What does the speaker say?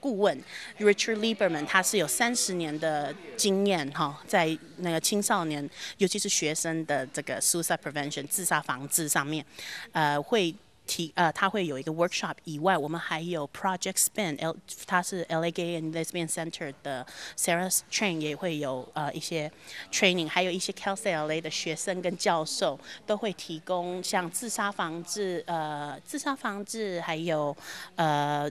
顾问 Richard Lieberman，他是有三十年的经验哈，在那个青少年，尤其是学生的这个 suicide prevention 自杀防治上面，呃、会。提呃，他会有一个 workshop 以外，我们还有 Project Spin，L，他是 LA Gay and Lesbian Center 的 Sarah Train 也会有呃一些 training，还有一些 Cal State LA 的学生跟教授都会提供像自杀防治，呃，自杀防治，还有呃